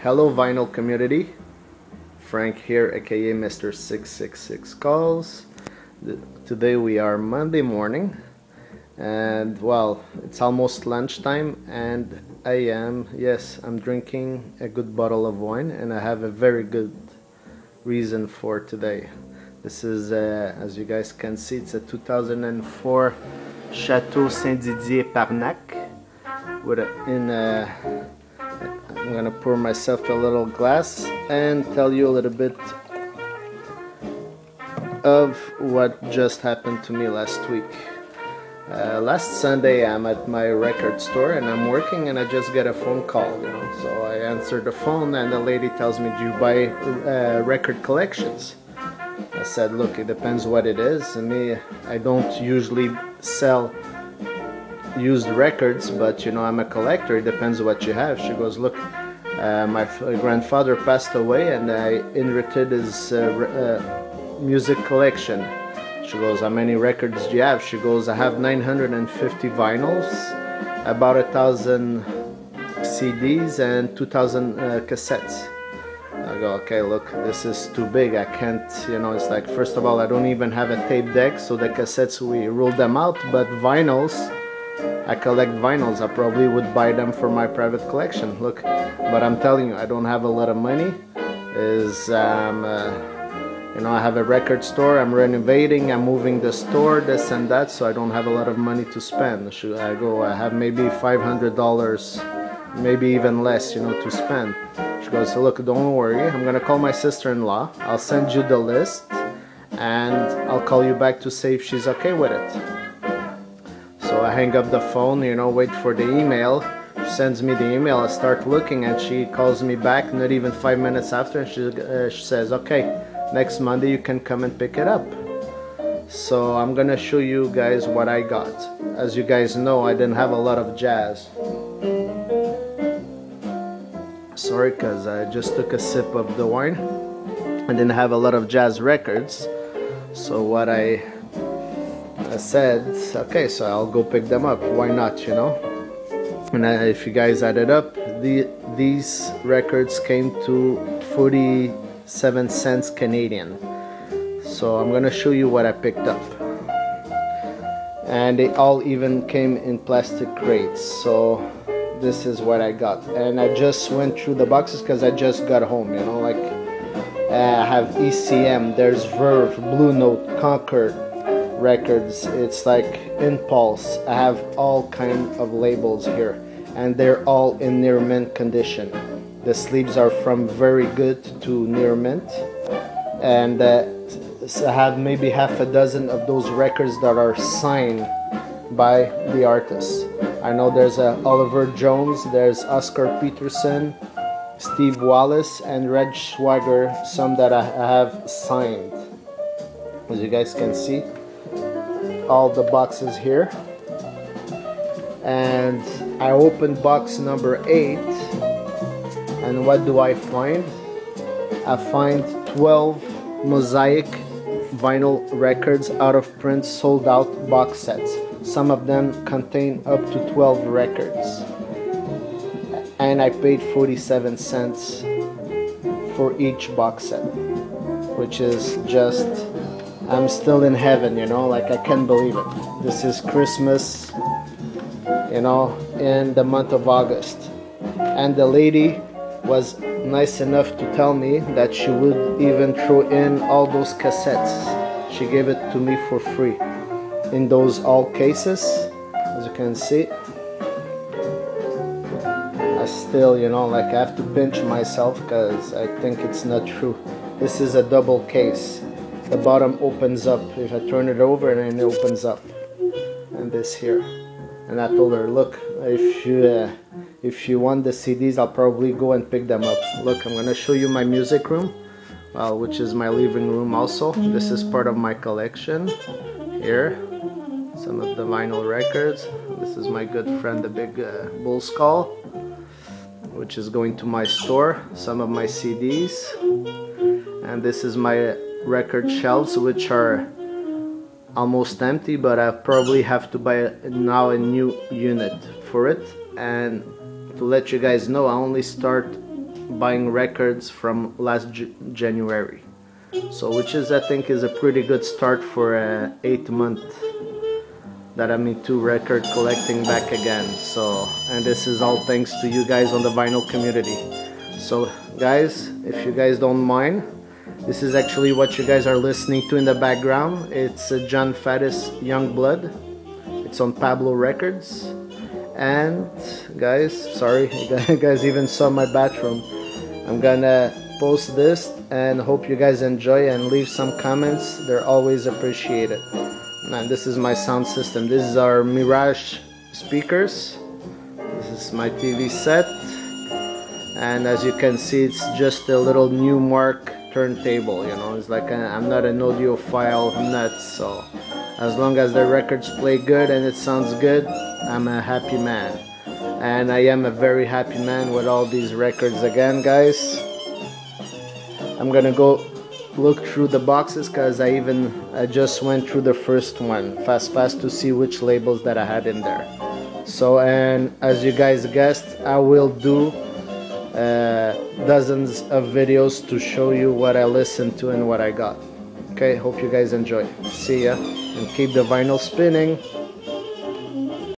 Hello vinyl community. Frank here aka Mr. 666 calls. Today we are Monday morning and well it's almost lunchtime and I am yes I'm drinking a good bottle of wine and I have a very good reason for today. This is uh, as you guys can see it's a 2004 Chateau Saint Didier Parnac with a, in a I'm gonna pour myself a little glass and tell you a little bit of what just happened to me last week. Uh, last Sunday I'm at my record store and I'm working and I just get a phone call, you know. So I answer the phone and the lady tells me, do you buy uh, record collections? I said, look, it depends what it is. Me, I don't usually sell used records, but you know, I'm a collector. It depends what you have. She goes, look, uh, my grandfather passed away, and I inherited his uh, uh, music collection. She goes, how many records do you have? She goes, I have 950 vinyls, about a thousand CDs, and 2,000 uh, cassettes. I go, okay, look, this is too big. I can't, you know, it's like, first of all, I don't even have a tape deck, so the cassettes, we ruled them out, but vinyls, I collect vinyls. I probably would buy them for my private collection. Look, but I'm telling you, I don't have a lot of money. Is um, uh, you know, I have a record store. I'm renovating. I'm moving the store, this and that. So I don't have a lot of money to spend. Should I go? I have maybe five hundred dollars, maybe even less, you know, to spend. She goes, look, don't worry. I'm gonna call my sister-in-law. I'll send you the list, and I'll call you back to say if she's okay with it. I hang up the phone, you know, wait for the email. She sends me the email, I start looking and she calls me back not even five minutes after and she, uh, she says, okay, next Monday you can come and pick it up. So I'm gonna show you guys what I got. As you guys know, I didn't have a lot of jazz. Sorry, cause I just took a sip of the wine. I didn't have a lot of jazz records. So what I said, okay, so I'll go pick them up. Why not, you know? And if you guys added up, the these records came to 47 cents Canadian. So I'm gonna show you what I picked up. And they all even came in plastic crates. So this is what I got. And I just went through the boxes because I just got home, you know, like uh, I have ECM, there's Verve, Blue Note, Concord, records it's like impulse. I have all kind of labels here and they're all in near mint condition. The sleeves are from very good to near mint and uh, i have maybe half a dozen of those records that are signed by the artists i know there's a oliver jones there's oscar peterson steve wallace and reg schwager some that i have signed. As you guys can see all the boxes here and I opened box number 8 and what do I find? I find 12 mosaic vinyl records out of print sold out box sets. Some of them contain up to 12 records and I paid 47 cents for each box set which is just I'm still in heaven, you know, like I can't believe it. This is Christmas, you know, in the month of August. And the lady was nice enough to tell me that she would even throw in all those cassettes. She gave it to me for free in those all cases, as you can see. I still, you know, like I have to pinch myself because I think it's not true. This is a double case the bottom opens up. If I turn it over and then it opens up and this here and I told her look. If you uh, if you want the CDs I'll probably go and pick them up. Look I'm gonna show you my music room uh, which is my living room also. This is part of my collection here. Some of the vinyl records. This is my good friend the big uh, bull skull which is going to my store. Some of my CDs and this is my record shelves which are almost empty but I probably have to buy now a new unit for it and to let you guys know I only start buying records from last J January. So which is I think is a pretty good start for a eight month that I'm into record collecting back again. So and this is all thanks to you guys on the vinyl community. So guys, if you guys don't mind, this is actually what you guys are listening to in the background. It's uh, Jon Faddis Young Blood. It's on Pablo Records. And guys, sorry, you guys even saw my bathroom. I'm gonna post this and hope you guys enjoy and leave some comments. They're always appreciated. And this is my sound system. This is our Mirage speakers. This is my TV set. And as you can see, it's just a little Numark turntable, you know. It's like uh, i am not an audiophile nut, so as long as the records play good and it sounds good, I'm a happy man. And I am a very happy man with all these records again, guys. I'm gonna go look through the boxes because I even I just went through the first one fast fast to see which labels that I had in there so and as you guys guessed I will do uh, dozens of videos to show you what I listened to and what I got. Okay hope you guys enjoy. See ya and keep the vinyl spinning